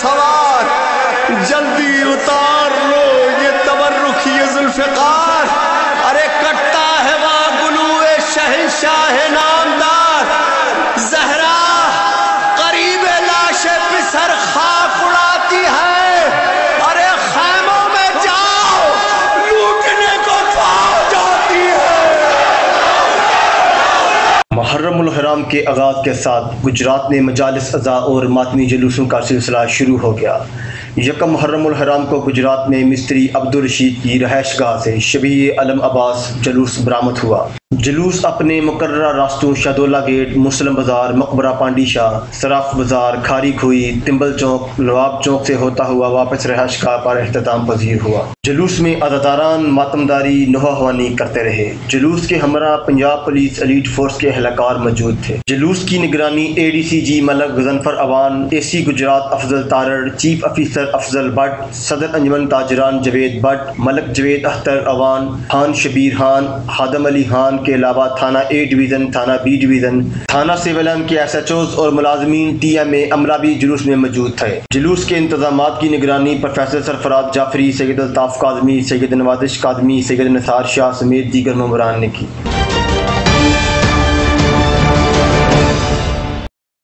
سوار جلدی اتار لو یہ تبرک یہ ذوالفقار۔ محرم الحرام کے آغاز کے ساتھ گجرات میں مجالس ازا اور ماتمی جلوسوں کا سلسلہ شروع ہو گیا۔ یکم محرم الحرام کو گجرات میں مستری عبدالرشید کی رہائش گاہ سے شبیہ علم عباس جلوس برآمد ہوا۔ جلوس اپنے مقررہ راستوں شہدولہ گیٹ، مسلم بازار، مقبرہ پانڈی شاہ سراف بازار، کھاری کھوئی تمبل چوک نواب چوک سے ہوتا ہوا واپس رہائش گاہ پر اختتام پذیر ہوا۔ جلوس میں عزاداران ماتمداری نوحہ خوانی کرتے رہے۔ جلوس کے ہمراہ پنجاب پولیس ایلیٹ فورس کے اہلکار موجود تھے۔ جلوس کی نگرانی A D C G Malik Ghazanfar Awan A C Gujrat Afzal Tarar, chief officer Afzal Butt, صدر انجمن تاجران جوید بٹ، ملک جوید اختر اوان خان شبیر خان، خادم علی خان کے علاوہ تھانہ اے ڈویژن تھانہ بی ڈویژن تھانہ سیولم کے ایس ایچ اوز اور ملازمین ٹی ایم اے عملہ بھی جلوس میں موجود تھے۔ جلوس کے انتظامات کی نگرانی پروفیسر سرفراز جعفری، سید الطاف کاظمی سید نوازش کاظمی سید نثار شاہ سمیت دیگر ممبران نے کی۔